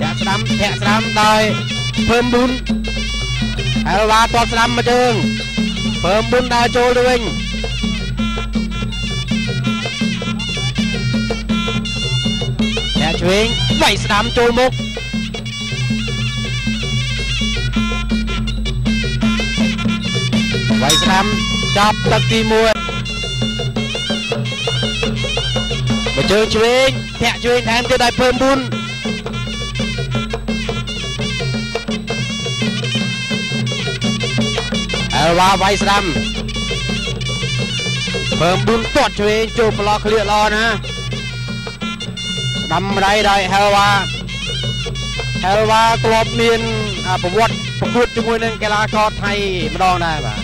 ធាក់ស្ដាំធាក់ស្ដាំដោយភើមប៊ុនអែលវ៉ាតបស្ដាំមកជើងភើមប៊ុនដើរចូលទៅវិញធាក់ឆ្វេងវាយស្ដាំចូលមុខវាយស្ដាំចាប់ទឹកទី1 ជើងឆ្វេងធាក់ឆ្វេងថែមទៀតដោយភើមប៊ុនអែលវ៉ាវាយស្ដាំភើមប៊ុនទាត់ឆ្វេងចូលប្រឡោះឃ្លៀកល្អណាស្ដាំម្ដាយដោយហែលវ៉ាហែលវ៉ាធ្លាប់មានប្រវត្តិប្រកួតជាមួយនឹងកីឡាករថៃម្ដងដែរបាទ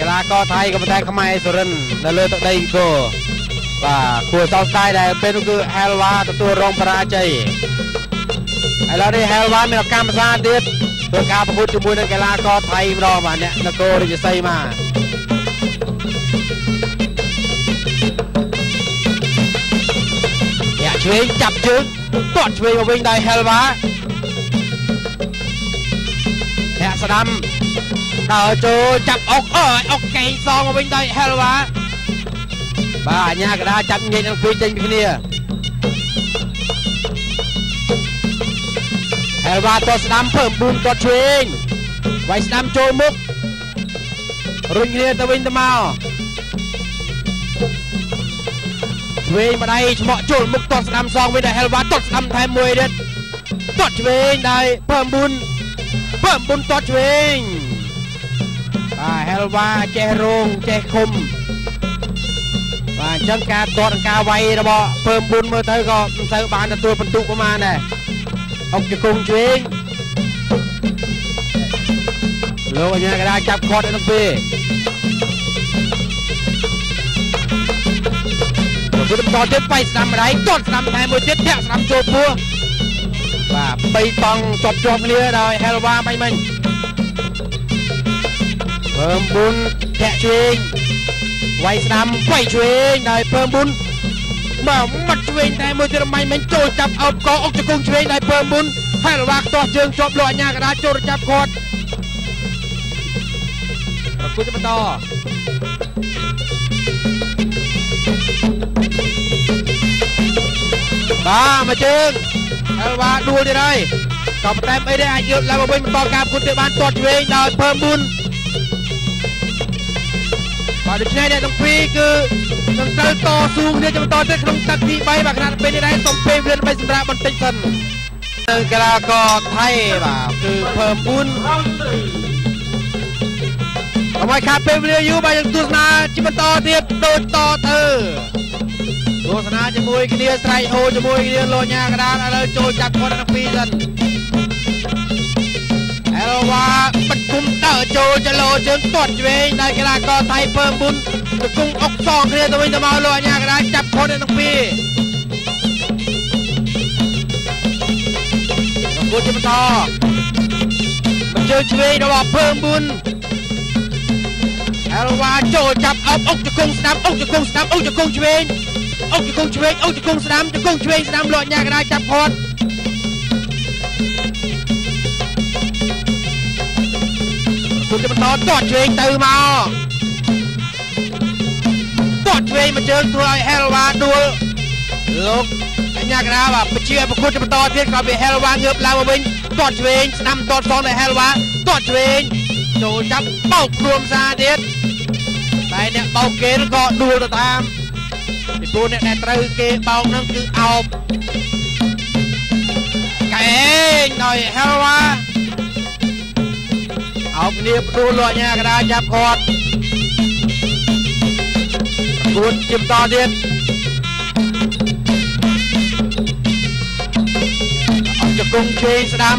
កីឡាករថៃក៏ប៉ុន្តែខ្មែរសុរិននៅលើទឹកដីអង្គរ បាទគួរសោកស្ដាយដែលពេលនោះគឺហែលវ៉ាទទួលរងបរាជ័យឥឡូវនេះហែលវ៉ាមានឱកាសភាសាទៀតធ្វើការប្រកួតជាមួយនឹងកីឡាករថៃម្ដងបាទអ្នកនគររាជសីមាអ្នកឆ្វេងចាប់ជើងទាត់ឆ្វេងមកវិញដោយហែលវ៉ាអ្នកស្ដាំដើរចូលចាប់អុកអើយអុកកេងសងមកវិញដោយហែលវ៉ា បាទអញ្ញាកដាចាប់ញែកនឹងពីចេញពីគ្នាហែលវ៉ាតស្ដាំភើមប៊ូនគាត់ឆ្វេងវាយស្ដាំចូលមុខរុញគ្នាទៅវិញទៅមកឆ្វេងម្ដាយឆ្មក់ចូលមុខតស្ដាំសងវិញដល់ហែលវ៉ាតស្ដាំថែមមួយទៀតតឆ្វេងដោយភើមប៊ូនភើមប៊ូនតឆ្វេងបាទហែលវ៉ាចេះរងចេះឃុំបាទអ ញ្ចឹងការតតនិងការវាយរបស់ភើមប៊ុនមើលទៅក៏មិនសូវបានទទួលបន្ទុកប្រមាណដែរអុកជង្គង់ជើងលោកអញ្ញាកដាចាប់ខាត់នៅពេលប្រគល់បន្តទៀតបៃស្ដាំម្ដាយទាត់ស្ដាំថែមមួយទៀតធាក់ស្ដាំចូលពោះបាទបីតង់ជាប់ជាប់គ្នាដោយហែលវ៉ាបាញ់មិញភើមប៊ុនធាក់ជើង វាយស្ដាំវាយឆ្វេងដោយពើមុនបាទមាត់ឆ្វេងតែមួយទៀតរំាញ់មិញចូលចាប់អោបកអុកជង្គង់ឆ្វេងដោយពើមុនហើយរវាខ្ទាស់ជើងជាប់លោកអញ្ញាកដាចូលចាប់គាត់ប្រគួតបន្តបាទមកជើងហើយបាទដួលទៀតហើយក៏ប៉ុន្តែអីដែរអាចយកឡើងមកវិញបន្តការពុតទៀតបានទាត់ឆ្វេងដោយពើមុនបាទ ដូច្នេះអ្នកទាំងពីរគឺនឹងត្រូវតស៊ូគ្នាចំតទៅក្នុងទឹកទី3បាទខណៈពេលនេះដែរសូមពេលវេលាដើម្បីសម្រាប់បន្តិចសិននៅកីឡាករថៃបាទគឺភើមពូនអមឲ្យខាតពេលវេលាយូរបាទយើងទស្សនាជាបន្តទៀតដូចតទៅទស្សនាជាមួយគ្នាស្រែកហូជាមួយគ្នាលោញ៉ាកដានឥឡូវចូលចាប់គាត់ទាំងពីរសិន អែលវ៉ាបិទគុំដើរចូលចលោជើងទាត់ឆ្វេងដោយកីឡាករថៃពើមុនទៅគង់អុកសងគ្នាទៅវិញទៅមកលោកអញ្ញាកដាចាប់ខុសទាំងពីររកជាបន្តមកជើងឆ្វេងរបស់ពើមុនអែលវ៉ាចូលចាប់អុកអុកទៅគង់ស្ដាំអុកទៅគង់ស្ដាំអុកទៅគង់ឆ្វេងអុកទៅគង់ឆ្វេងអុកទៅគង់ស្ដាំទៅគង់ឆ្វេងស្ដាំលោកអញ្ញាកដាចាប់ខុស គុំទៅបន្តទាត់ឆ្វេងទៅមកទាត់ឆ្វេងមកជើងធ្វើឲ្យ Helva ដួលលោកអញ្ញាកណាបាទបញ្ជាប្រកួតទៅបន្តទៀតក៏វា Helva ងើបឡើងមកវិញទាត់ឆ្វេងស្ដាំទាត់សងដល់ Helva ទាត់ឆ្វេងចូលចាប់បោកខ្លួនសាទៀតតែអ្នកបោកគេក៏ដួលទៅតាមពីព្រោះអ្នកដែលត្រូវគេបោកហ្នឹងគឺអោបកែងដោយ Helva អោបគ្នាផ្ដួលលោកអញ្ញាកដាចាប់គាត់ប្រកួតជាបន្តទៀតអត់ជង្គង់ជេងស្ដាំ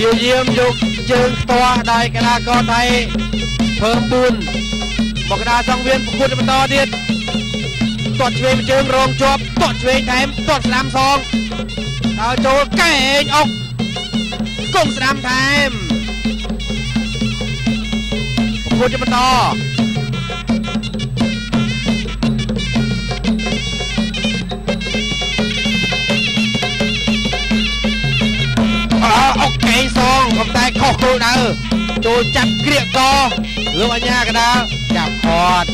យាយាមយកជើងខ្ទាស់ដោយកដាកថៃភើម4មកកដាសង្វៀនប្រកួតបន្តទៀតទាត់ឆ្វេងជើងរងជាប់ទាត់ឆ្វេងថែមទាត់ស្ដាំសងដល់ចូលកែងអុកគង់ស្ដាំថែម ប្រកួតជាបន្តអូខេសងប៉ុន្តែខុសគោលដៅចូលចាប់ក្រៀកកលោកអញ្ញាកដាលចាប់គាត់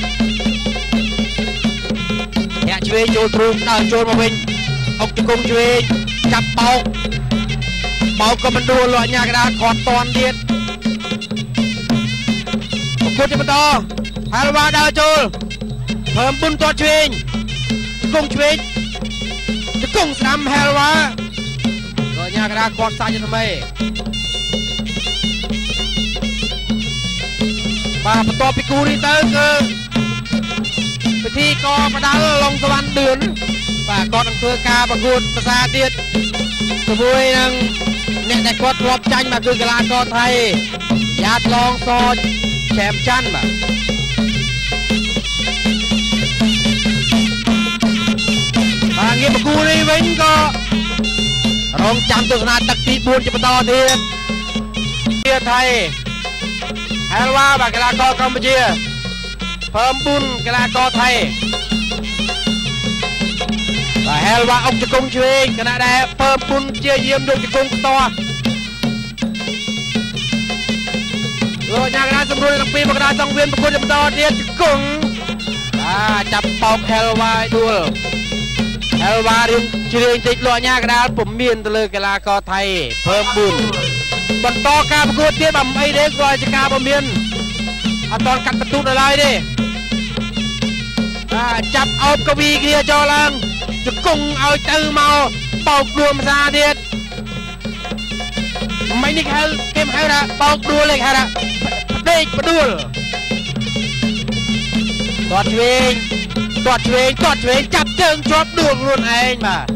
អ្នកឆ្វេងចូលទ្រូងដើរចូលមកវិញអុកជង្គង់ឆ្វេងចាប់បោកបោកក៏មិនដួលលោកអញ្ញាកដាលគាត់តន់ទៀត ប្រកួតជាបន្តហាល់វ៉ាដើរចូលភើមបុនទាត់ឆ្វេងគង់ឆ្វេងជង្គង់ស្ដាំហាល់វ៉ាកញ្ញាកដាគាត់សាច់ថ្មីបាទបន្ទាប់ពីគូនេះទៅគឺពិធីកប្រដាល់ឡុងសវណ្ណឌឿនបាទគាត់នឹងធ្វើការប្រកួតភាសាទៀតជាមួយនឹងអ្នកដែលគាត់ធ្លាប់ចាញ់បាទគឺកីឡាករថៃយ៉ាតឡងស ឆែមច័ន្ទបាទបាទងារប្រគូនេះវិញក៏រងចាំទស្សនាទឹកទី4ជាបន្តទៀតជាថៃហែលវ៉ាបាទកីឡាករកម្ពុជាភើមប៊ុនកីឡាករថៃបាទហែលវ៉ាអុកជង្គង់ឆ្វេងគណៈដែលភើមប៊ុនជាយាមយកជង្គង់ផ្ទាស់ លោកញ៉ាកណាសម្រួលទាំងពីរមកកណ្ដាលសង្វៀនប្រគួតបន្តទៀតជង្គង់បាទចាប់បោកហែលវ៉ាឲ្យដួលហែលវ៉ារៀងជ្រៀងតិចលោកញ៉ាកដាលពុំមានទៅលើកីឡាករថៃភើមប៊ុនបន្តការប្រកួតទៀតបំអីទេគាត់ជាការពមៀនអត់តកាត់បន្ទូដល់ឡើយទេបាទចាប់អោបកវីគ្រាចូលឡើងជង្គង់ឲ្យទៅមកបោកដួលភាសាទៀត មិននេះហៅគេហៅថាបោកដួលគេហៅថាផ្ដេកផ្ដួលទាត់ឆ្វេងទាត់ឆ្វេងទាត់ឆ្វេងចាប់ជើងជាប់ដួលខ្លួនឯងបាទ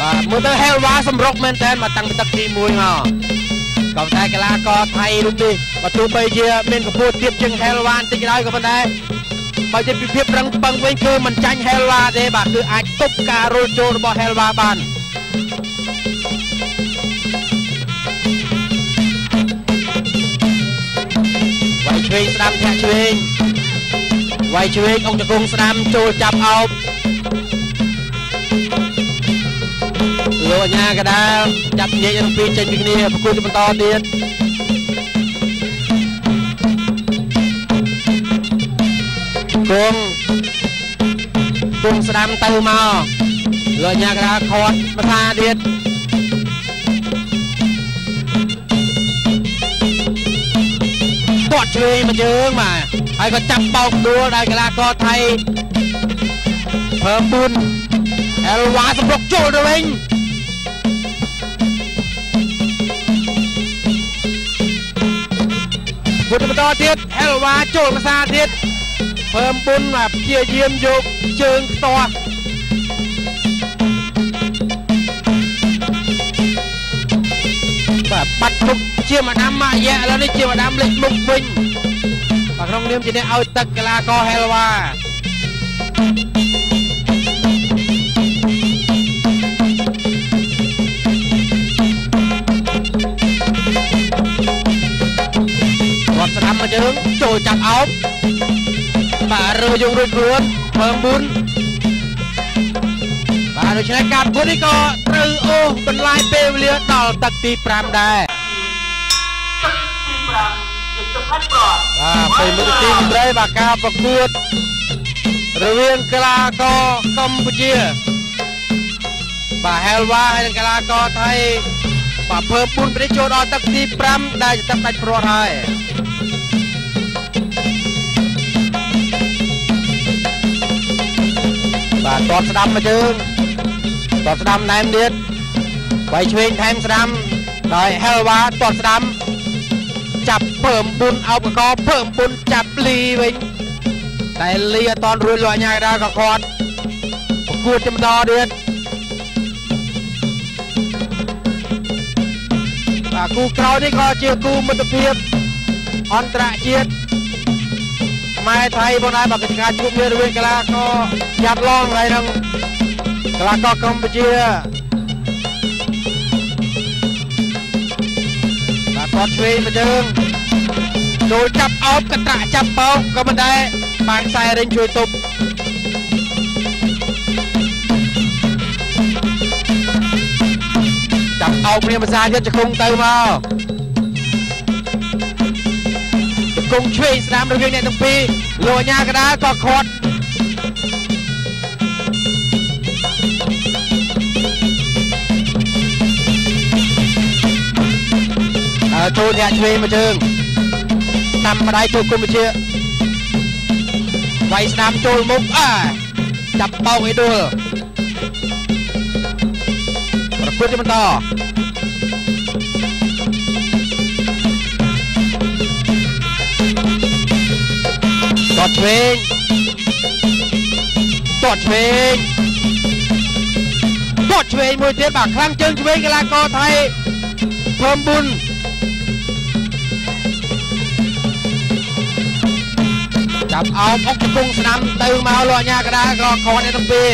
បាទមើលទៅហេលវ៉ាសម្រុកមែនតើមកតាំងពីទឹកទី1មកក៏តែកីឡាករថៃរូបនេះបើទោះបីជាមានកម្ពស់ទៀតជាងហេលវ៉ាបន្តិចក៏ដោយក៏ប៉ុន្តែ បើជាពីភាពរឹងប៉ឹងវិញគឺមិនចាញ់ហេលវ៉ាទេបាទគឺអាចទប់ការរុលចូលរបស់ហេលវ៉ាបានវាយឆ្វេងស្ដាំធាក់ឆ្វេងវាយឆ្វេងអង្គជង្គង់ស្ដាំចូលចាប់អោបលោកអញ្ញាកដាលចាប់ញែកទាំងពីរចេញពីគ្នាប្រគួតបន្តទៀត គង់គង់ស្ដាំទៅមកលោកអញ្ញាកដាលខាត់ភាសាទៀតគាត់ជួយមកជើងបាទហើយក៏ចាប់បោកដួលដោយកីឡាករថៃភើមប៊ុនអែលវ៉ាសម្រុកចូលទៅវិញពុទ្ធបន្តទៀតអែលវ៉ាចូលភាសាទៀត ភើមប៊ុនបាទព្យាយាមយកជើងខ្ទាស់បាទបាត់មុខជាម្ដាមម៉ាយ៉ាឥឡូវនេះជាម្ដាមលេខមុខវិញបាទក្នុងនាមជាអ្នកឲ្យទឹកកីឡាករហែលវ៉ាគាត់ស្ដាំមកជើងចូលចាប់អោបបាទ រើយករួចខ្លួនមើងមុនបាទដូច្នេះការប្រកួតនេះក៏ត្រូវអូសបន្លាយពេលវេលាដល់ទឹកទី5ដែរទឹកទី5ជាទឹកហាត់ប្របាទពេលមុខទី3បាទការប្រកួតរវាងកីឡាករកម្ពុជាបាទហែលវ៉ាហើយនិងកីឡាករថៃបាទភើមពុនប្រទេសចូលដល់ទឹកទី5ដែលជាទឹកដាច់ព្រាត់ហើយ បាទតតស្ដាំមកជើងតតស្ដាំណែមទៀតវាយឆ្វេងថែមស្ដាំដោយហែលវ៉ាតតស្ដាំចាប់ភើមពុនអោបកភើមពុនចាប់លីវិញតែលីអត់តរួចលោកអញ្ញាដែរក៏គាត់ប្រកួតចម្ដទៀតបាទគូក្រោយនេះក៏ជាគូមិត្តភាពអន្តរជាតិ ម៉ែថៃបងដែរបើកិច្ចការជួបគ្នារវាងកីឡាករយ៉ាត់ឡងហើយនឹងកីឡាករកម្ពុជាបាទគាត់ឆ្វេងមកជើងចូលចាប់អោបកត្រាក់ចាប់បោកក៏មិនដែរបានខ្សែរិញជួយទប់កព្រាមភាសាទៀតជង្គង់ទៅមក ង្គង់ឆ្វេងស្នាមរវាងអ្នកទាំងពីរលោកអាញាកដាលក៏ខាត់អើចូលអ្នកឆ្វេងមកជើងតាមម្ដាយចូលគុំវិជាវាយស្នាមចូលមុខអើចាប់បោកអីដួលប្រគួតជាបន្ត តតឆ្វេងតតឆ្វេងតតឆ្វេងមួយទៀតបាទខ្លាំងជើងឆ្វេងកីឡាករថៃភើមប៊ុនចាប់អោបអុកជង្គង់ស្ដាំទៅមកលោកអាញាកដាក៏ខត់នេះទាំងពីរ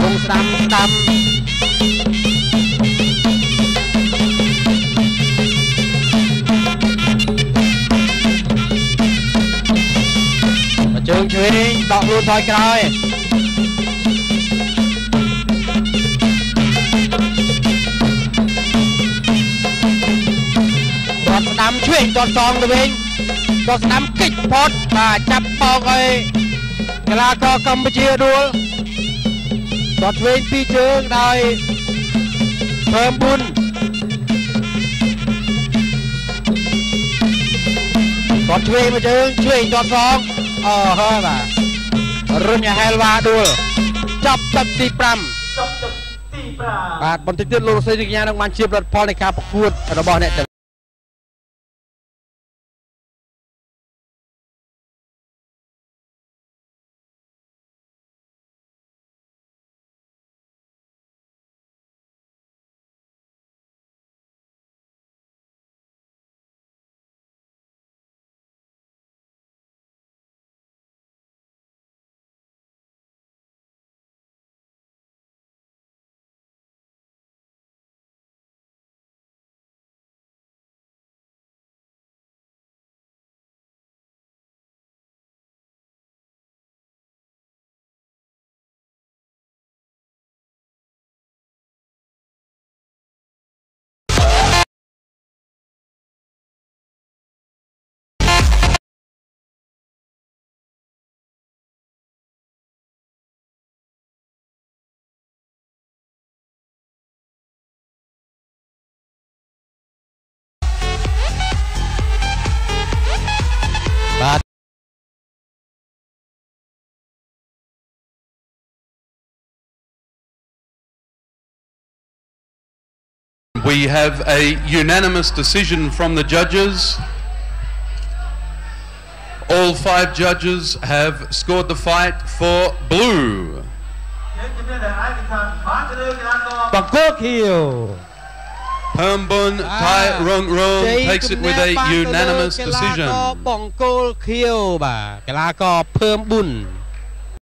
គង់ស្ដាំស្ដាំ ងឆ្វេងដកខ្លួនថយក្រោយដកស្ដាំឆ្វេងដកសងទៅវិញដកស្ដាំគិចផុតបាទចាប់បោកឲ្យកីឡាករកម្ពុជាដួលដកឆ្វេងពីរជើងដោយភើមប៊ុនដកឆ្វេងមួយជើងឆ្វេងដកសង អូហើយបាទរុញហែលវ៉ាដួលចាប់ទឹកទី5ចប់ទឹកទី5បាទបន្តិចទៀតលោករស្រីនិងកញ្ញានឹងបានជាផលិតផលនៃការប្រកួតរបស់អ្នក We have a unanimous decision from the judges. All five judges have scored the fight for blue. Bangkok Hill. Hermbun Thai Rung Rung takes it with a unanimous decision.